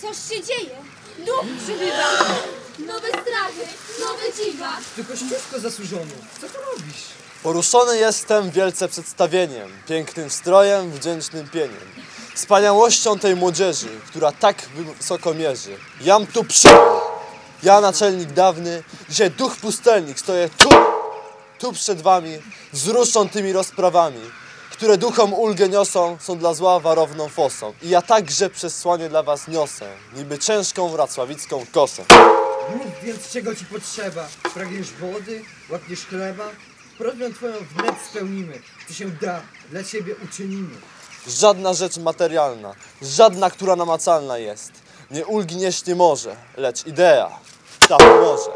Coś się dzieje. Duch przybywa. Nowe strachy, nowe dziwa. Ty kościuszko zasłużony, co tu robisz? Poruszony jestem wielce przedstawieniem, pięknym strojem, wdzięcznym pieniem. Wspaniałością tej młodzieży, która tak wysoko mierzy. Jam tu przybył, ja naczelnik dawny, dzisiaj duch pustelnik, stoję tu, tu przed wami, wzruszą tymi rozprawami, które duchom ulgę niosą, są dla zła warowną fosą. I ja także przesłanie dla was niosę, niby ciężką wracławicką kosę. Mów więc czego ci potrzeba. Pragniesz wody, łapniesz chleba? Prośbę twoją wnet spełnimy. Co się da, dla ciebie uczynimy. Żadna rzecz materialna, żadna, która namacalna jest, mnie ulgi nieść nie może, lecz idea ta pomoże.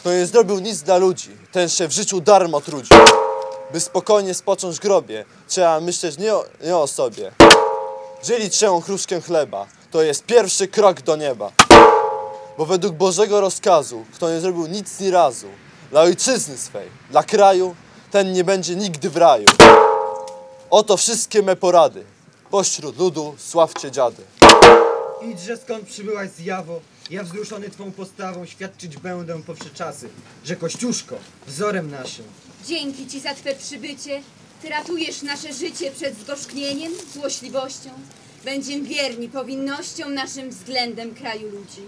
Kto nie zrobił nic dla ludzi, ten się w życiu darmo trudzi. By spokojnie spocząć w grobie, trzeba myśleć nie o, nie o sobie. Dzielić się chruszkiem chleba, to jest pierwszy krok do nieba. Bo według Bożego rozkazu, kto nie zrobił nic ni razu, dla ojczyzny swej, dla kraju, ten nie będzie nigdy w raju. Oto wszystkie me porady. Pośród ludu sławcie dziady. Idźże skąd przybyłaś zjawo, ja wzruszony twą postawą świadczyć będę po wsze czasy, że Kościuszko, wzorem naszym. Dzięki Ci za Twe przybycie. Ty ratujesz nasze życie przed zgorzknieniem, złośliwością. Będziemy wierni powinnościom naszym względem kraju ludzi.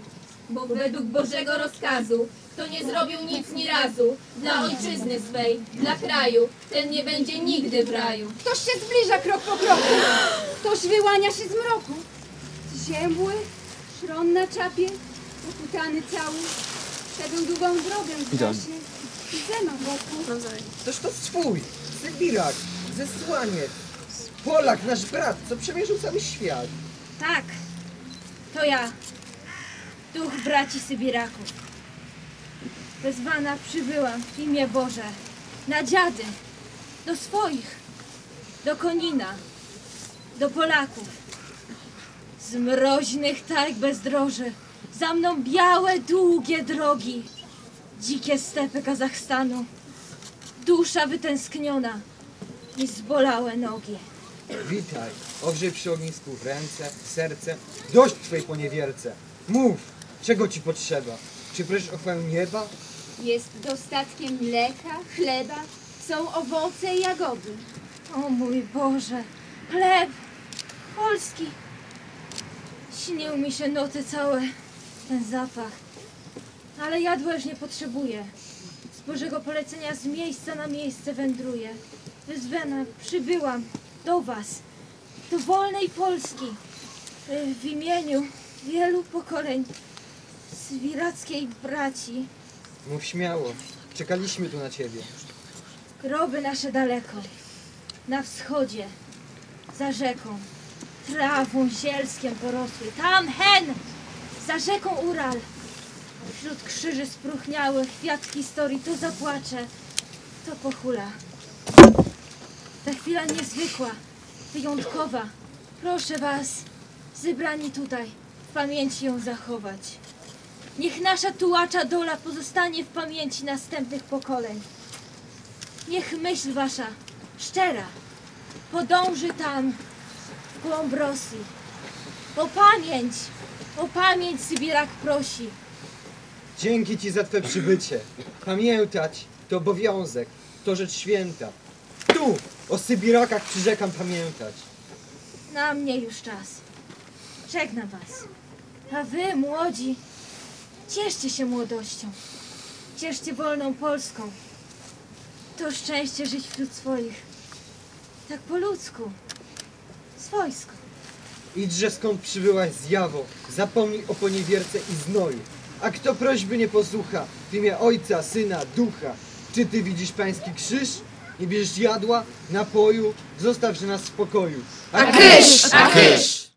Bo według Bożego rozkazu, kto nie zrobił nic ni razu dla ojczyzny swej, dla kraju, ten nie będzie nigdy w raju. Ktoś się zbliża krok po kroku. Ktoś wyłania się z mroku. Ziębły, szron na czapie, ukutany cały. Szedł długą drogę w lesie. I ze mną wokół. Toż to swój, Sybirak, zesłaniec, Polak, nasz brat, co przemierzył cały świat. Tak, to ja, duch braci Sybiraków. Wezwana przybyłam w imię Boże, na dziady, do swoich, do Konina, do Polaków. Z mroźnych targ bezdroży, za mną białe, długie drogi, dzikie stepy Kazachstanu, dusza wytęskniona i zbolałe nogi. Witaj, ogrzej przy ognisku ręce, serce, dość twej poniewierce. Mów, czego ci potrzeba? Czy prosisz o chwałę nieba? Jest dostatkiem mleka, chleba, są owoce i jagody. O mój Boże, chleb polski. Śnił mi się nocy całe ten zapach. Ale jadła już nie potrzebuję. Z Bożego polecenia z miejsca na miejsce wędruję. Wyzwana przybyłam do Was, do wolnej Polski. W imieniu wielu pokoleń swirackiej braci. Mów śmiało, czekaliśmy tu na ciebie. Groby nasze daleko, na wschodzie, za rzeką, trawą zielskiem porosły. Tam hen, za rzeką Ural. Wśród krzyży spróchniałych, kwiat historii, to zapłacze, to pochula. Ta chwila niezwykła, wyjątkowa. Proszę was, zebrani tutaj, w pamięci ją zachować. Niech nasza tułacza dola pozostanie w pamięci następnych pokoleń. Niech myśl wasza, szczera, podąży tam, głąb Rosji. O pamięć, o pamięć Sybirak prosi. Dzięki ci za twe przybycie. Pamiętać to obowiązek, to rzecz święta. Tu, o Sybirakach przyrzekam pamiętać. Na mnie już czas. Żegnam was. A wy, młodzi, cieszcie się młodością. Cieszcie wolną Polską. To szczęście żyć wśród swoich. Tak po ludzku. Swojsko. Idźże skąd przybyłaś zjawo, zapomnij o poniewierce i znoju. A kto prośby nie posłucha, w imię Ojca, Syna, Ducha. Czy ty widzisz pański krzyż? Nie bierzesz jadła, napoju, zostawże nas w spokoju. A Kysz, a kysz!